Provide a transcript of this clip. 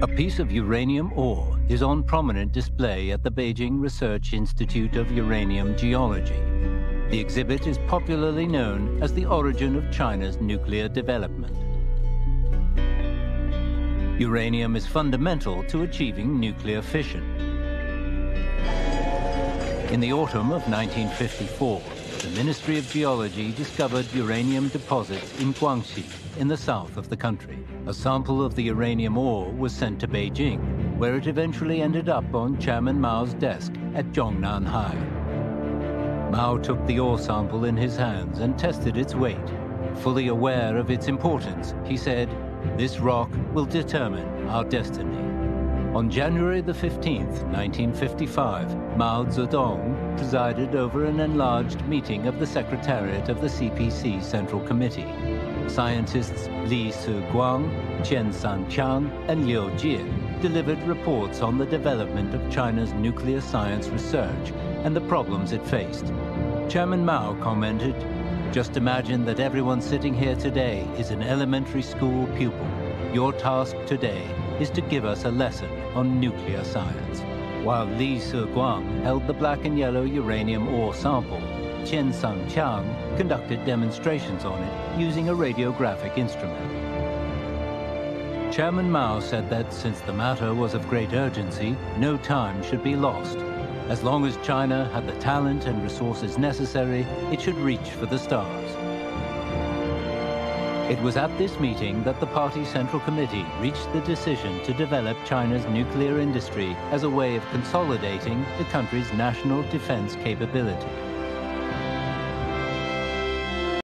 A piece of uranium ore is on prominent display at the Beijing Research Institute of Uranium Geology. The exhibit is popularly known as the origin of China's nuclear development. Uranium is fundamental to achieving nuclear fission. In the autumn of 1954, the Ministry of Geology discovered uranium deposits in Guangxi, in the south of the country. A sample of the uranium ore was sent to Beijing, where it eventually ended up on Chairman Mao's desk at Zhongnanhai. Mao took the ore sample in his hands and tested its weight. Fully aware of its importance, he said, this rock will determine our destiny. On January the 15th, 1955, Mao Zedong presided over an enlarged meeting of the Secretariat of the CPC Central Committee. Scientists Li Siguang, Chen Sanqiang, and Liu Jie delivered reports on the development of China's nuclear science research and the problems it faced. Chairman Mao commented, just imagine that everyone sitting here today is an elementary school pupil. Your task today is to give us a lesson on nuclear science. While Li Siguang held the black and yellow uranium ore sample, Chen Sanqiang conducted demonstrations on it using a radiographic instrument. Chairman Mao said that since the matter was of great urgency, no time should be lost. As long as China had the talent and resources necessary, it should reach for the stars. It was at this meeting that the party Central Committee reached the decision to develop China's nuclear industry as a way of consolidating the country's national defense capability.